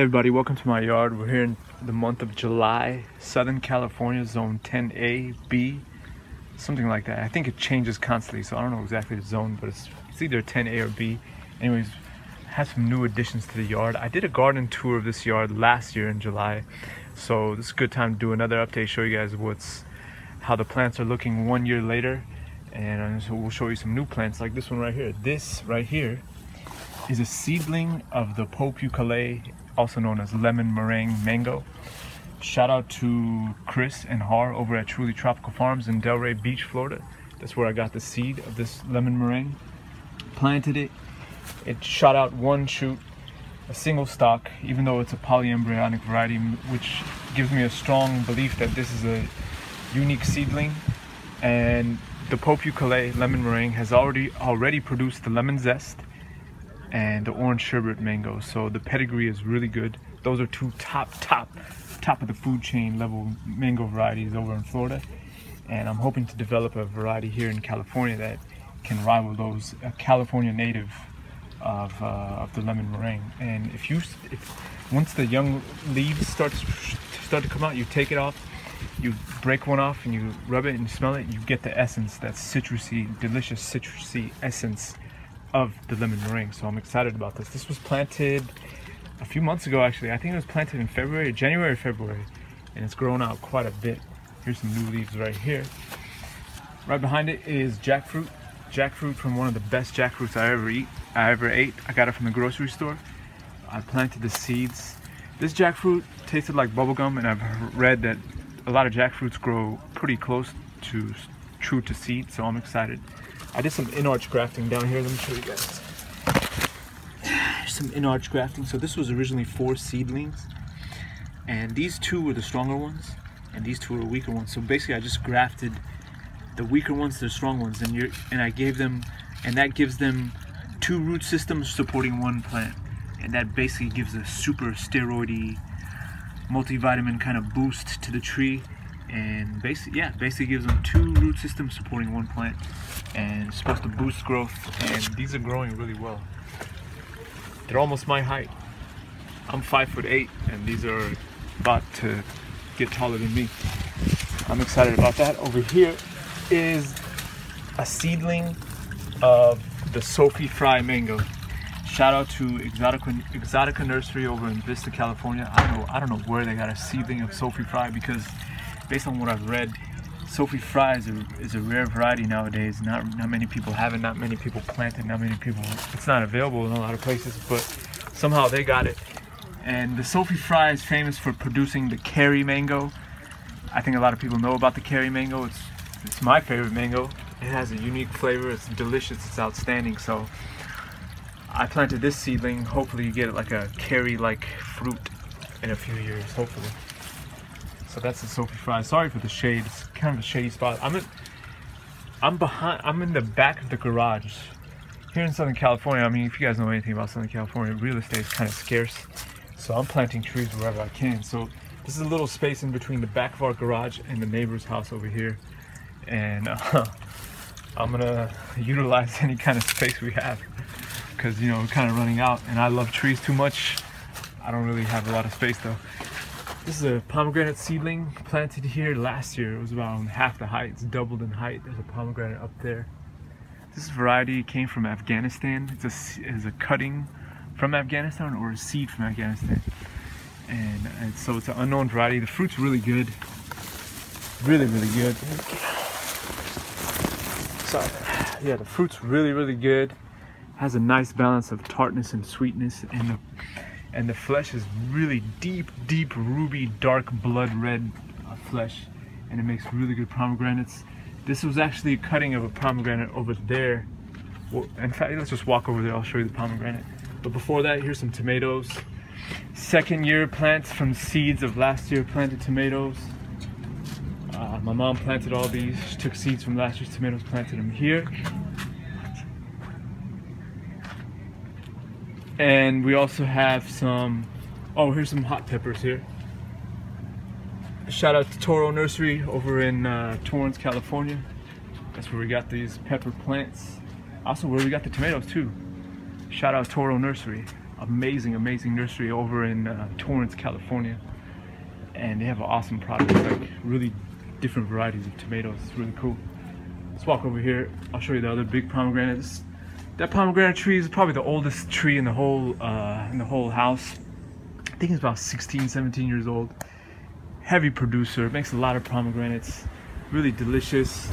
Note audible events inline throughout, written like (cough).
Hey everybody, welcome to my yard. We're here in the month of July, Southern California, zone 10A, B, something like that. I think it changes constantly, so I don't know exactly the zone, but it's, it's either 10A or B. Anyways, had some new additions to the yard. I did a garden tour of this yard last year in July, so this is a good time to do another update, show you guys what's how the plants are looking one year later, and uh, so we'll show you some new plants like this one right here. This right here is a seedling of the Po Pyu Kalay, also known as lemon meringue mango. Shout out to Chris and Har over at Truly Tropical Farms in Delray Beach, Florida. That's where I got the seed of this lemon meringue. Planted it. It shot out one shoot, a single stalk, even though it's a polyembryonic variety, which gives me a strong belief that this is a unique seedling. And the Po Pyu Kalay lemon meringue has already already produced the lemon zest and the orange sherbet mango. So the pedigree is really good. Those are two top, top, top of the food chain level mango varieties over in Florida. And I'm hoping to develop a variety here in California that can rival those a California native of, uh, of the lemon meringue. And if you, if once the young leaves start start to come out, you take it off, you break one off and you rub it and smell it, you get the essence, that citrusy, delicious citrusy essence of the lemon meringue. So I'm excited about this. This was planted a few months ago actually. I think it was planted in February, January, February, and it's grown out quite a bit. Here's some new leaves right here. Right behind it is jackfruit. Jackfruit from one of the best jackfruits I ever eat. I ever ate. I got it from the grocery store. I planted the seeds. This jackfruit tasted like bubblegum and I've read that a lot of jackfruits grow pretty close to true to seed, so I'm excited. I did some in-arch grafting down here. Let me show you guys. some in-arch grafting. So this was originally four seedlings. And these two were the stronger ones. And these two were the weaker ones. So basically I just grafted the weaker ones to the strong ones. And, you're, and I gave them, and that gives them two root systems supporting one plant. And that basically gives a super steroidy multivitamin kind of boost to the tree and basically yeah basically gives them two root systems supporting one plant and it's supposed to boost growth and these are growing really well. They're almost my height. I'm five foot eight and these are about to get taller than me. I'm excited about that. Over here is a seedling of the sophie fry mango. Shout out to exotica, exotica nursery over in vista california. I know i don't know where they got a seedling of sophie fry because based on what I've read, Sophie Fry is a, is a rare variety nowadays. Not not many people have it. Not many people plant it. Not many people. It's not available in a lot of places, but somehow they got it. And the Sophie Fry is famous for producing the Carrie mango. I think a lot of people know about the Carrie mango. It's it's my favorite mango. It has a unique flavor. It's delicious. It's outstanding. So I planted this seedling. Hopefully you get like a Carrie-like fruit in a few years. Hopefully. So that's the Sophie Fry. Sorry for the shade. It's kind of a shady spot. I'm in, I'm behind. I'm in the back of the garage here in Southern California. I mean, if you guys know anything about Southern California, real estate is kind of scarce. So I'm planting trees wherever I can. So this is a little space in between the back of our garage and the neighbor's house over here. And uh, (laughs) I'm gonna utilize any kind of space we have because you know we're kind of running out. And I love trees too much. I don't really have a lot of space though. This is a pomegranate seedling planted here last year. It was about half the height. It's doubled in height. There's a pomegranate up there. This variety came from Afghanistan. It's a, it's a cutting from Afghanistan or a seed from Afghanistan. And, and so it's an unknown variety. The fruit's really good. Really, really good. So, Yeah, the fruit's really, really good. Has a nice balance of tartness and sweetness. And the and the flesh is really deep, deep ruby, dark blood red uh, flesh, and it makes really good pomegranates. This was actually a cutting of a pomegranate over there. Well, in fact, let's just walk over there. I'll show you the pomegranate. But before that, here's some tomatoes. Second year plants from seeds of last year planted tomatoes. Uh, my mom planted all these. She took seeds from last year's tomatoes, planted them here. And we also have some, oh, here's some hot peppers here. Shout out to Toro Nursery over in uh, Torrance, California. That's where we got these pepper plants. Also where we got the tomatoes too. Shout out Toro Nursery. amazing, amazing nursery over in uh, Torrance, California. And they have an awesome product, like really different varieties of tomatoes. It's really cool. Let's walk over here. I'll show you the other big pomegranates. That pomegranate tree is probably the oldest tree in the whole uh, in the whole house. I think it's about 16, 17 years old. Heavy producer, makes a lot of pomegranates. Really delicious.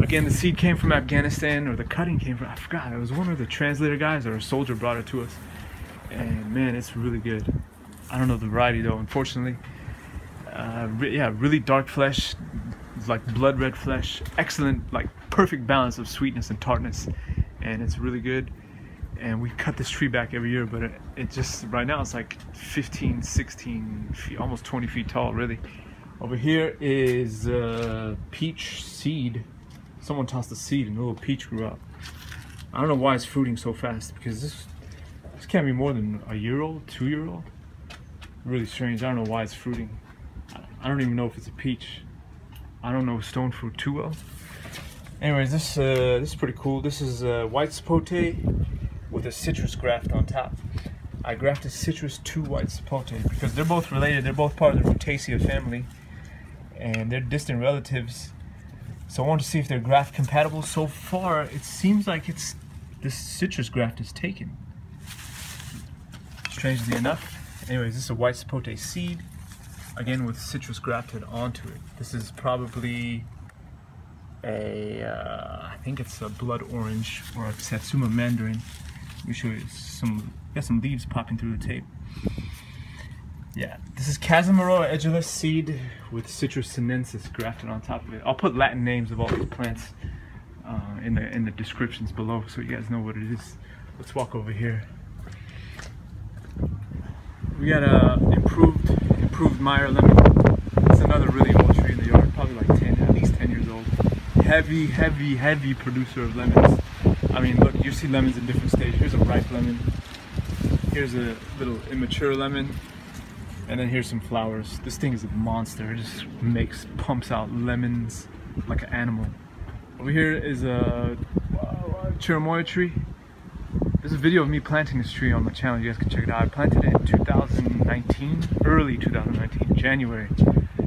Again, the seed came from Afghanistan, or the cutting came from, I forgot, it was one of the translator guys or a soldier brought it to us. And man, it's really good. I don't know the variety though, unfortunately. Uh, re yeah, really dark flesh, like blood red flesh. Excellent, like perfect balance of sweetness and tartness and it's really good. And we cut this tree back every year but it, it, just right now it's like 15 16 feet almost 20 feet tall really. Over here is uh, peach seed. Someone tossed a seed and a little peach grew up. I don't know why it's fruiting so fast because this this can't be more than a year old two year old. Really strange. I don't know why it's fruiting. I don't even know if it's a peach. I don't know stone fruit too well Anyways, this uh, this is pretty cool. This is uh, white sapote with a citrus graft on top. I grafted citrus to white sapote because they're both related. They're both part of the Rutaceae family, and they're distant relatives. So I want to see if they're graft compatible. So far, it seems like it's this citrus graft is taken. Strangely enough. Anyways, this is a white sapote seed, again with citrus grafted onto it. This is probably a, uh, I think it's a blood orange or a Satsuma mandarin. Let me show you some, got some leaves popping through the tape. Yeah, this is Casimiroa edulis seed with Citrus sinensis grafted on top of it. I'll put Latin names of all these plants uh, in the in the descriptions below so you guys know what it is. Let's walk over here. We got a improved improved Meyer lemon. It's another really old tree in the yard, probably like 10, at least 10 years old heavy, heavy, heavy producer of lemons. I mean, look, you see lemons in different stages. Here's a ripe lemon. Here's a little immature lemon. And then here's some flowers. This thing is a monster. It just makes, pumps out lemons like an animal. Over here is a uh, cherimoya tree. There's a video of me planting this tree on my channel. You guys can check it out. I planted it in 2019, early 2019, January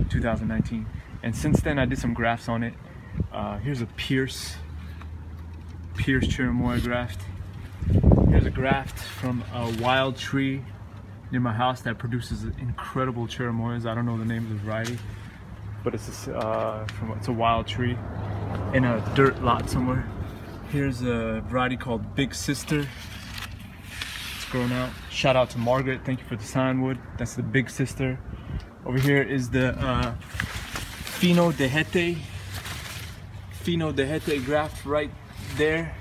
2019. And since then I did some grafts on it uh, here's a Pierce, Pierce cherimoya graft. Here's a graft from a wild tree near my house that produces incredible cherimoyas. I don't know the name of the variety, but it's a, uh, from, it's a wild tree in a dirt lot somewhere. Here's a variety called Big Sister. It's grown out. Shout out to Margaret. Thank you for the scionwood. That's the Big Sister. Over here is the uh, Fino de Jete. Fino de Jete graft right there.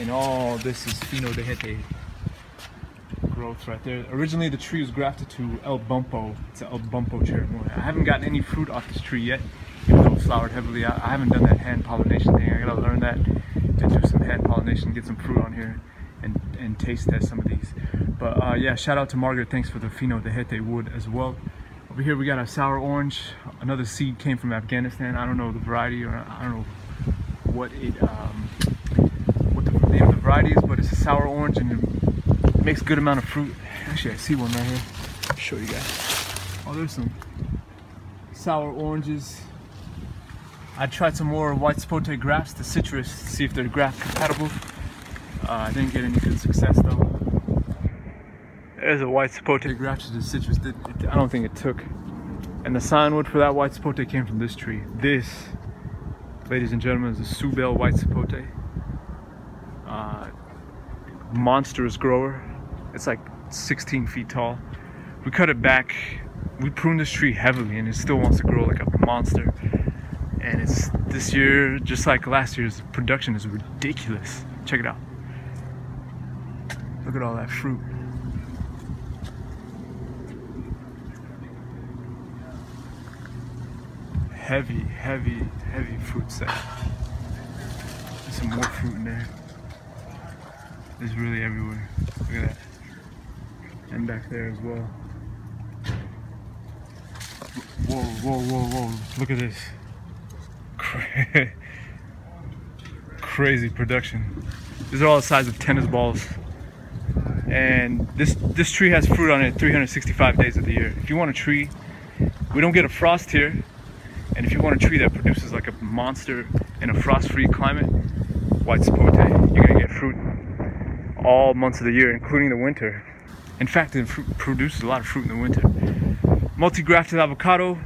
And all this is Fino de Jete growth right there. Originally the tree was grafted to El Bumpo. It's an El Bumpo cherimoya. I haven't gotten any fruit off this tree yet, even though it flowered heavily. I, haven't done that hand pollination thing. I gotta learn that to do some hand pollination, get some fruit on here and, and taste test some of these. But uh, yeah, shout out to Margaret. Thanks for the Fino de Jete wood as well. Over here we got a sour orange. Another seed came from Afghanistan. I don't know the variety or I don't know what it um, what the name of the variety is, but it's a sour orange and it makes a good amount of fruit. Actually, I see one right here. I'll show you guys. Oh, there's some sour oranges. I tried some more white sapote grafts, the citrus, to see if they're graft compatible. Uh, I didn't get any good success There's a white sapote grafted to citrus. It, it, I don't think it took. And the scionwood for that white sapote came from this tree. This, ladies and gentlemen, is a Suebelle white sapote. Uh, monstrous grower. It's like 16 feet tall. We cut it back. We pruned this tree heavily and it still wants to grow like a monster. And it's this year, just like last year's production is ridiculous. Check it out. Look at all that fruit. Heavy, heavy, heavy fruit set. There's some more fruit in there. It's really everywhere. Look at that. And back there as well. Whoa, whoa, whoa, whoa. Look at this. (laughs) Crazy production. These are all the size of tennis balls. and this this tree has fruit on it 365 days of the year. If you want a tree, we don't get a frost here, and if you want a tree that produces like a monster in a frost-free climate, white sapote, eh? you're gonna get fruit all months of the year, including the winter. In fact, it produces a lot of fruit in the winter. Multi-grafted avocado.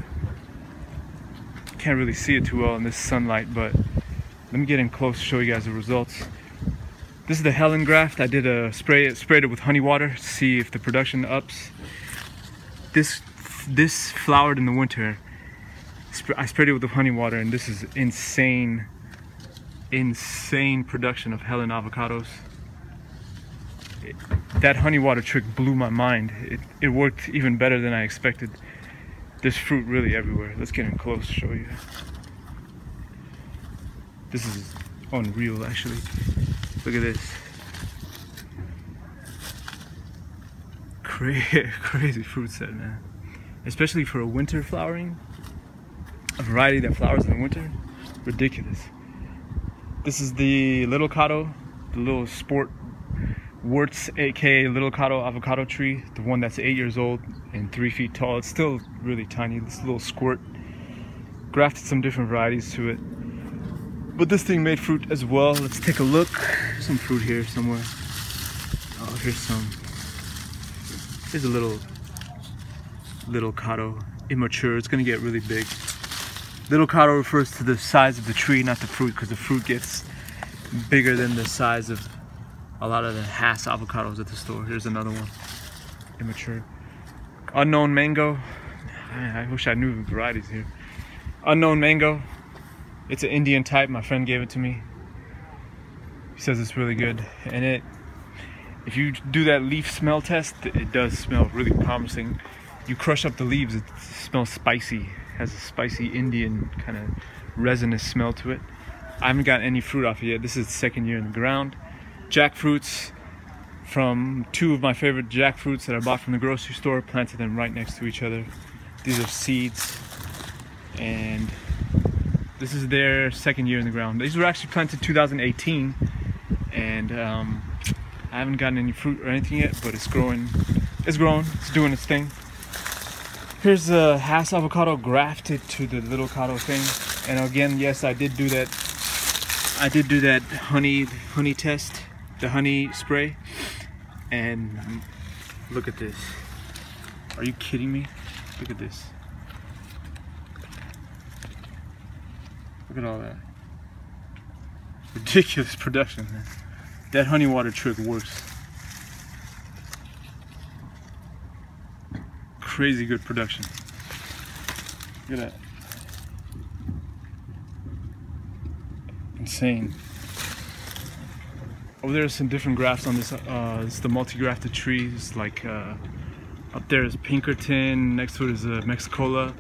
Can't really see it too well in this sunlight, but let me get in close to show you guys the results. This is the Helen graft. I did a spray it, sprayed it with honey water to see if the production ups. This this flowered in the winter. I sprayed it with the honey water, and this is insane, insane production of Helen avocados. It, that honey water trick blew my mind. It, it worked even better than I expected. There's fruit really everywhere. Let's get in close show you. This is unreal actually. Look at this. Crazy, (laughs) crazy fruit set, man. Especially for a winter flowering, variety that flowers in the winter, ridiculous. This is the little Cado, the little sport Wurtz, aka Little Cado avocado tree, the one that's eight years old and three feet tall. It's still really tiny, this little squirt. Grafted some different varieties to it. But this thing made fruit as well. Let's take a look. There's Some fruit here somewhere. Oh, here's some. Here's a little, little Cado, immature. It's gonna get really big. Little Cado refers to the size of the tree, not the fruit, because the fruit gets bigger than the size of a lot of the Hass avocados at the store. Here's another one, immature. Unknown mango. I wish I knew the varieties here. Unknown mango. It's an Indian type. My friend gave it to me. He says it's really good. And it, if you do that leaf smell test, it does smell really promising. You crush up the leaves, it smells spicy. Has a spicy Indian kind of resinous smell to it. I haven't gotten any fruit off it yet. This is the second year in the ground. Jackfruits from two of my favorite jackfruits that I bought from the grocery store. Planted them right next to each other. These are seeds. And this is their second year in the ground. These were actually planted 2018 and um, I haven't gotten any fruit or anything yet, but it's growing. It's growing. It's doing its thing. Here's the Hass avocado grafted to the little Cado thing. And again, yes, I did do that. I did do that honey honey test, the honey spray. And look at this. Are you kidding me? Look at this. Look at all that. Ridiculous (laughs) production, man. That honey water trick works. Crazy good production. Look at that. Insane. Over there are some different grafts on this. Uh, it's the multi-grafted trees. Like uh, up there is Pinkerton. Next to it is a Mexicola.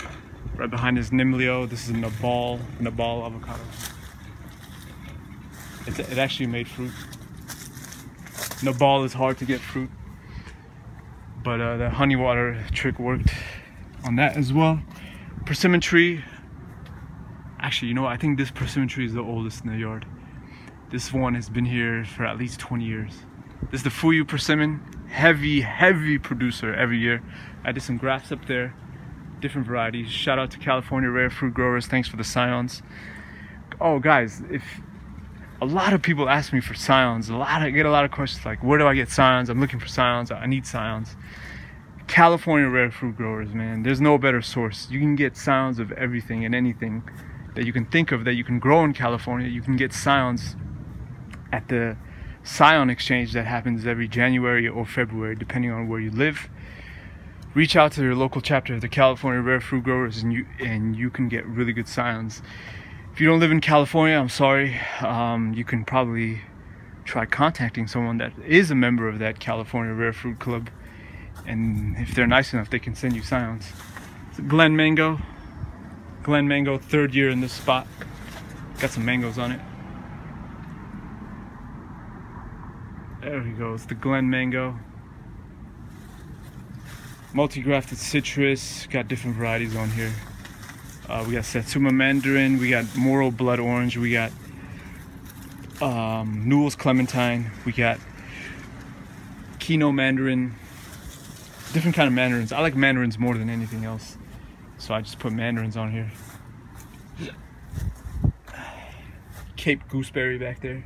Right behind is Nimlioh. This is a Nabal, Nabal avocado. It actually made fruit. Nabal is hard to get fruit. But uh, the honey water trick worked on that as well. Persimmon tree. Actually, you know, I think this persimmon tree is the oldest in the yard. This one has been here for at least 20 years. This is the Fuyu persimmon. Heavy, heavy producer every year. I did some grafts up there different varieties. Shout out to California Rare Fruit Growers. Thanks for the scions. Oh, guys, if a lot of people ask me for scions, a lot of, I get a lot of questions like, where do I get scions? I'm looking for scions. I need scions. California Rare Fruit Growers, man. There's no better source. You can get scions of everything and anything that you can think of that you can grow in California. You can get scions at the Scion Exchange that happens every January or February, depending on where you live reach out to your local chapter of the California Rare Fruit Growers and you and you can get really good scions. If you don't live in California, I'm sorry. Um, you can probably try contacting someone that is a member of that California Rare Fruit Club. And if they're nice enough, they can send you scions. Glen Mango. Glen Mango, third year in this spot. Got some mangoes on it. There he goes, the Glen Mango multi-grafted citrus got different varieties on here uh, we got satsuma mandarin we got moro blood orange we got um, Nules clementine we got Kinnow mandarin, different kind of mandarins. I like mandarins more than anything else, so I just put mandarins on here. Cape gooseberry back there.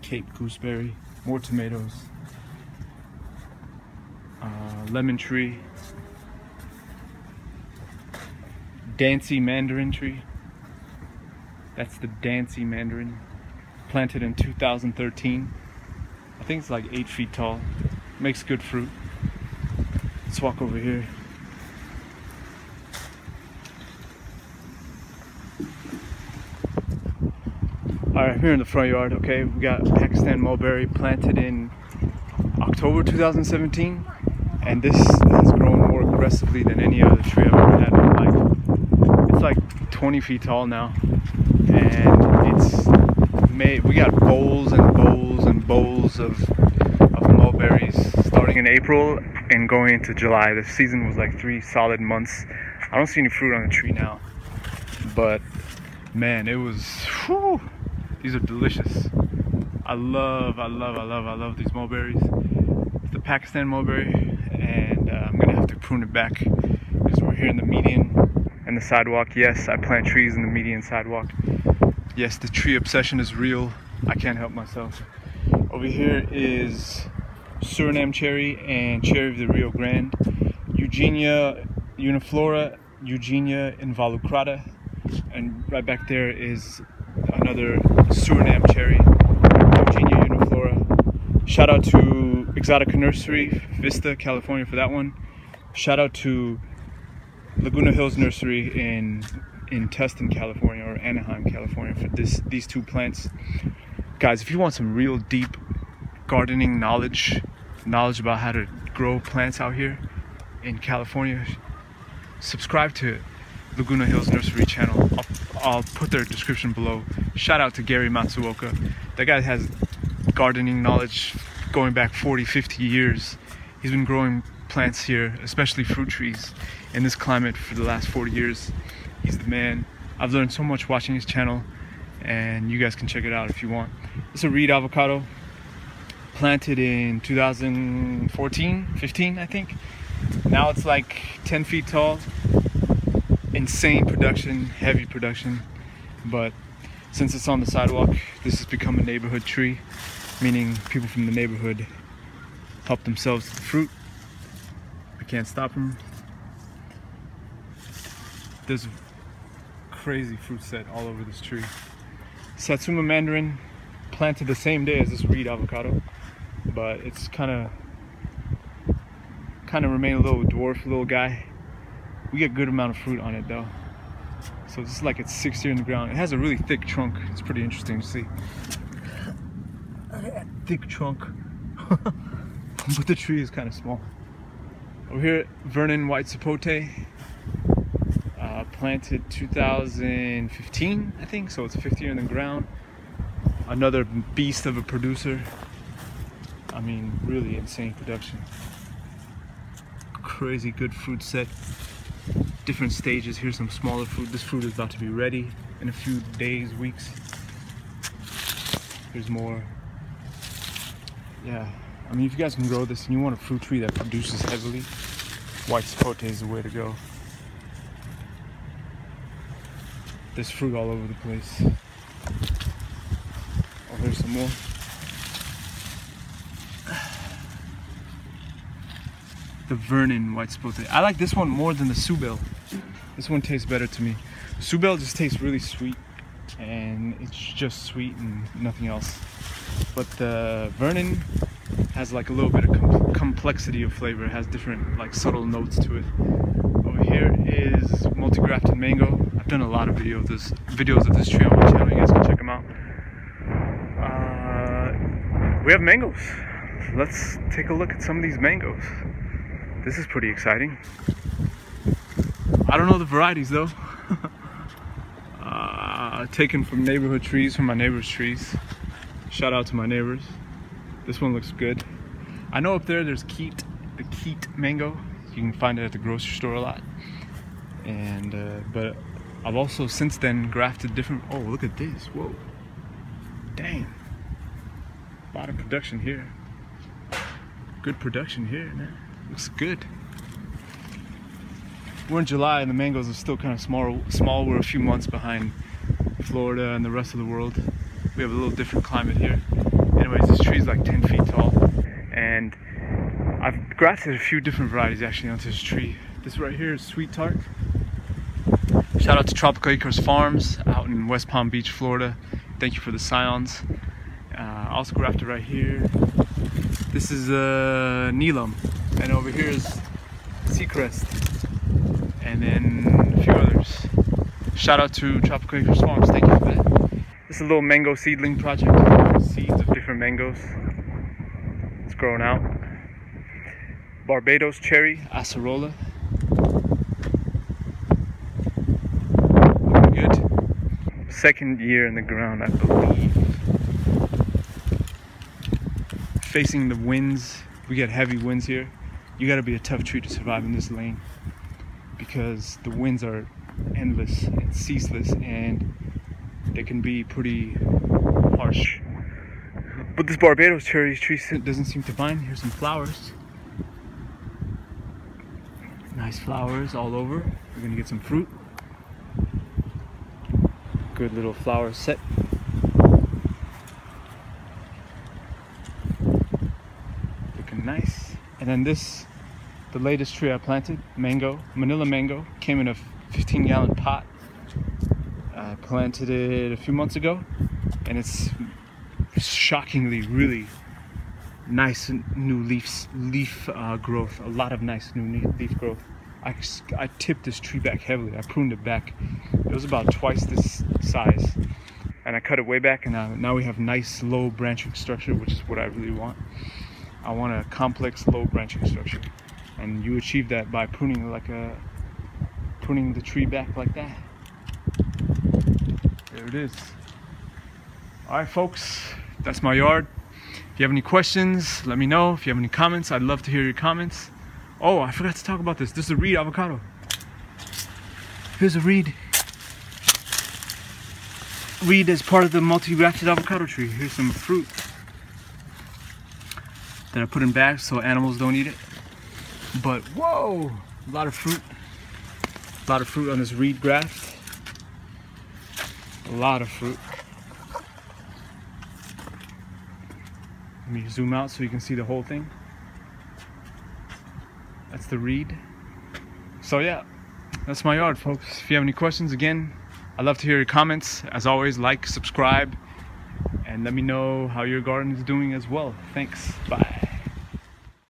Cape gooseberry, more tomatoes. Uh, lemon tree. Dancy mandarin tree. That's the Dancy mandarin, planted in 2013. I think it's like eight feet tall. Makes good fruit. Let's walk over here. All right, here in the front yard, okay, we got Pakistan mulberry planted in October 2017, and this has grown more aggressively than any other tree I've ever had in my life. It's like 20 feet tall now, and it's made. We got bowls and bowls and bowls of of mulberries starting in April and going into July. The season was like three solid months. I don't see any fruit on the tree now, but man, it was. Whew, these are delicious. I love, I love, I love, I love these mulberries. It's the Pakistan mulberry, and uh, I'm gonna have to prune it back because we're here in the median the sidewalk. Yes, I plant trees in the median sidewalk. Yes, the tree obsession is real. I can't help myself. Over here is Suriname cherry and cherry of the Rio Grande, Eugenia uniflora, Eugenia involucrata, and right back there is another Suriname cherry, Eugenia uniflora. Shout out to Exotica Nursery, Vista, California for that one. Shout out to Laguna Hills Nursery in in Tustin, California, or Anaheim, California, for this these two plants. Guys, if you want some real deep gardening knowledge, knowledge about how to grow plants out here in California, subscribe to Laguna Hills Nursery channel. I'll, I'll put their description below. Shout out to Gary Matsuoka. That guy has gardening knowledge going back 40, 50 years. He's been growing plants here, especially fruit trees, in this climate for the last 40 years. He's the man. I've learned so much watching his channel, and you guys can check it out if you want. It's a reed avocado planted in 2014, 15, I think. Now it's like 10 feet tall. Insane production, heavy production, but since it's on the sidewalk, this has become a neighborhood tree, meaning people from the neighborhood help themselves to the fruit. I can't stop them. There's crazy fruit set all over this tree. Satsuma mandarin planted the same day as this reed avocado, but it's kind of kind of remain a little dwarf little guy. We get a good amount of fruit on it though. So this is like it's six year in the ground. It has a really thick trunk. It's pretty interesting to see. (coughs) Thick trunk. (laughs) but the tree is kind of small. Over here, Vernon White Sapote. Uh, planted 2015, I think. So it's fifth year in the ground. Another beast of a producer. I mean, really insane production. Crazy good fruit set different stages. Here's some smaller fruit. This fruit is about to be ready in a few days, weeks. Here's more. Yeah, I mean, if you guys can grow this and you want a fruit tree that produces heavily, white sapote is the way to go. There's fruit all over the place. Oh, there's some more. the Vernon white sapote. I like this one more than the Suebelle. This one tastes better to me. Suebelle just tastes really sweet and it's just sweet and nothing else. But the Vernon has like a little bit of com complexity of flavor. It has different like subtle notes to it. Over here is multi-grafted mango. I've done a lot of videos, this, videos of this tree on my channel. You guys can check them out. Uh, we have mangoes. let's take a look at some of these mangoes. This is pretty exciting. I don't know the varieties though. (laughs) uh, taken from neighborhood trees, from my neighbor's trees. Shout out to my neighbors. This one looks good. I know up there there's Keitt, the Keitt mango. You can find it at the grocery store a lot. And, uh, but I've also since then grafted different, oh look at this, whoa. Dang. Of production here. Good production here, man. Looks good. We're in July and the mangoes are still kind of small. Small. We're a few months behind Florida and the rest of the world. We have a little different climate here. Anyways, this tree is like 10 feet tall, and I've grafted a few different varieties actually onto this tree. This right here is sweet tart. Shout out to Tropical Acres Farms out in West Palm Beach, Florida. Thank you for the scions. Uh, also grafted right here. This is uh, Neelam, and over here is Seacrest, and then a few others. Shout out to Tropical Acres Farms. Thank you for that. This is a little mango seedling project. Seeds of different mangoes. It's growing out. Barbados cherry, acerola. Good. Second year in the ground, I believe. Facing the winds, we get heavy winds here. You gotta be a tough tree to survive in this lane because the winds are endless and ceaseless and they can be pretty harsh. But this Barbados cherry tree doesn't seem to mind. Here's some flowers. Nice flowers all over. We're gonna get some fruit. Good little flower set. Looking nice. And then this, the latest tree I planted, mango, Manila mango, came in a 15 gallon pot. I planted it a few months ago and it's shockingly really nice new leaves leaf uh, growth a lot of nice new leaf growth. I, I tipped this tree back heavily. I pruned it back. It was about twice this size and I cut it way back and now, now we have nice low branching structure which is what I really want. I want a complex low branching structure and you achieve that by pruning like a pruning the tree back like that. There it is. All right folks that's my yard. If you have any questions let me know. If you have any comments I'd love to hear your comments. Oh I forgot to talk about this. This is a reed avocado. Here's a reed. Reed is part of the multi-grafted avocado tree. Here's some fruit that I put in bags so animals don't eat it. But whoa a lot of fruit. A lot of fruit on this reed graft. A lot of fruit Let me zoom out so you can see the whole thing. That's the reed. So yeah, that's my yard, folks. If you have any questions, again, I'd love to hear your comments. As always, like, subscribe, and let me know how your garden is doing as well. Thanks. Bye.